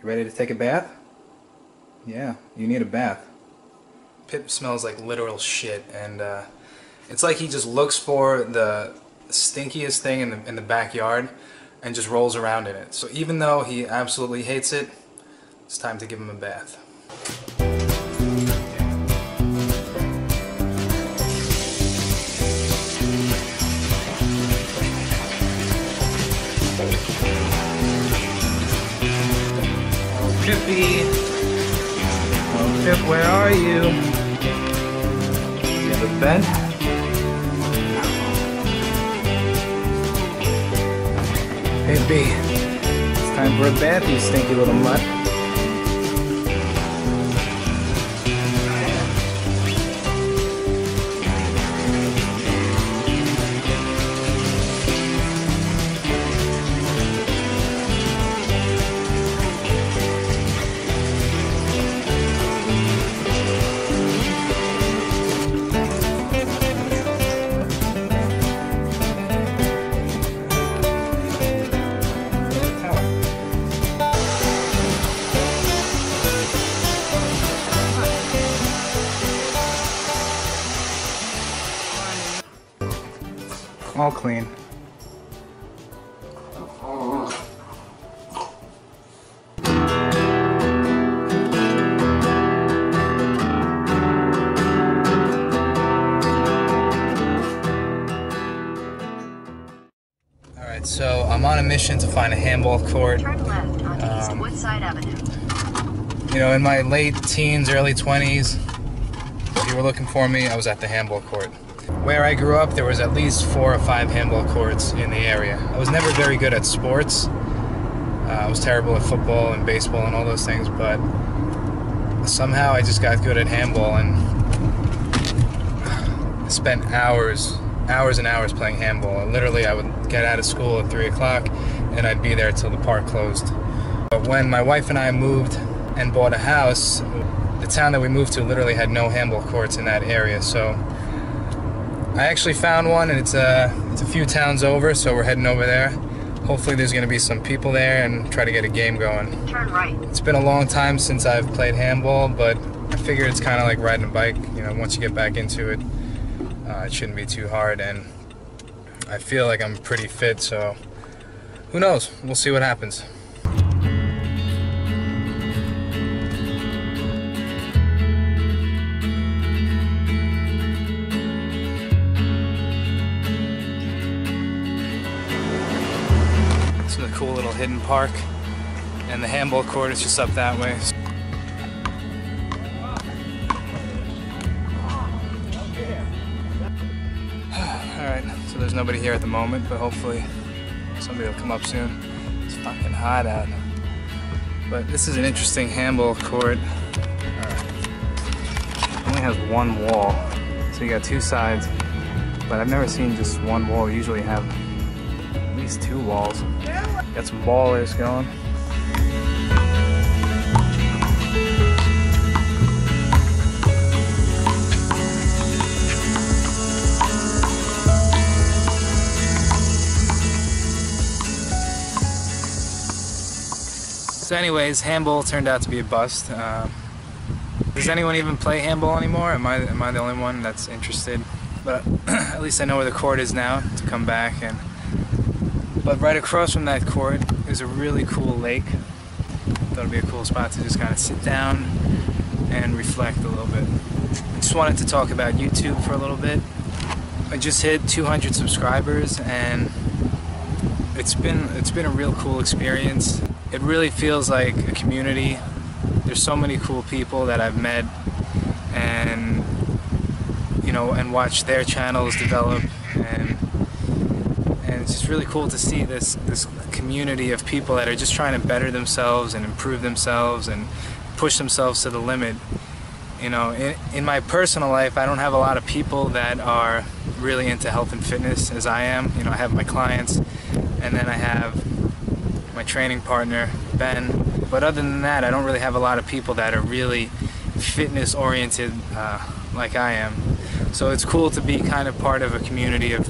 You ready to take a bath? Yeah, you need a bath. Pip smells like literal shit, and uh, it's like he just looks for the stinkiest thing in the, in the backyard and just rolls around in it. So even though he absolutely hates it, it's time to give him a bath. Pippy. Oh, where are you? You have a bed? Pippy, it's time for a bath, you stinky little mutt. All clean. Alright, so I'm on a mission to find a handball court. Turn left onto East Um, Woodside Avenue. You know, in my late teens, early 20s, if you were looking for me, I was at the handball court. Where I grew up, there was at least four or five handball courts in the area. I was never very good at sports. Uh, I was terrible at football and baseball and all those things, but somehow I just got good at handball and spent hours, hours and hours playing handball. Literally, I would get out of school at 3 o'clock and I'd be there till the park closed. But when my wife and I moved and bought a house, the town that we moved to literally had no handball courts in that area. So I actually found one, and it's a it's a few towns over. So we're heading over there. Hopefully, there's going to be some people there and try to get a game going. Turn right. It's been a long time since I've played handball, but I figure it's kind of like riding a bike. You know, once you get back into it, uh, it shouldn't be too hard, and I feel like I'm pretty fit. So who knows? We'll see what happens. Cool little hidden park, and the handball court is just up that way. Alright, so there's nobody here at the moment, but hopefully somebody will come up soon. It's fucking hot out. But this is an interesting handball court. Uh, it only has one wall, so you got two sides. But I've never seen just one wall. You usually have at least two walls. Got some ballers going. So anyways, handball turned out to be a bust. Uh, does anyone even play handball anymore? Am I, am I the only one that's interested? But at least I know where the court is now to come back and but right across from that court is a really cool lake. Thought it'd be a cool spot to just kind of sit down and reflect a little bit. I just wanted to talk about YouTube for a little bit. I just hit 200 subscribers and it's been it's been a real cool experience. It really feels like a community. There's so many cool people that I've met and you know and watched their channels develop and it's just really cool to see this this community of people that are just trying to better themselves and improve themselves and push themselves to the limit. You know, in, in my personal life, I don't have a lot of people that are really into health and fitness as I am. You know, I have my clients, and then I have my training partner, Ben. But other than that, I don't really have a lot of people that are really fitness oriented uh, like I am. So it's cool to be kind of part of a community of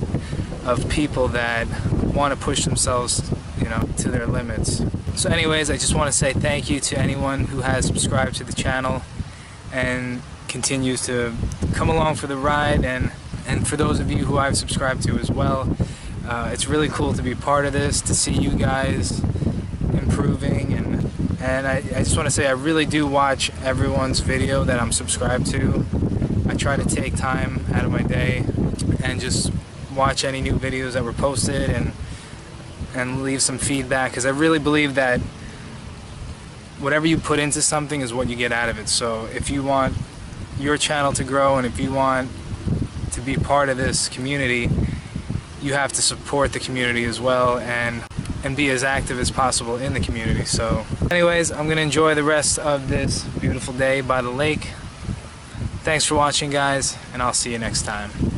of people that want to push themselves, you know, to their limits. So anyways, I just want to say thank you to anyone who has subscribed to the channel and continues to come along for the ride and and for those of you who I've subscribed to as well. Uh, it's really cool to be part of this, to see you guys improving and and I, I just want to say I really do watch everyone's video that I'm subscribed to. I try to take time out of my day and just watch any new videos that were posted and and leave some feedback because I really believe that whatever you put into something is what you get out of it. So if you want your channel to grow and if you want to be part of this community, you have to support the community as well and and be as active as possible in the community. So anyways, I'm gonna enjoy the rest of this beautiful day by the lake. Thanks for watching guys, and I'll see you next time.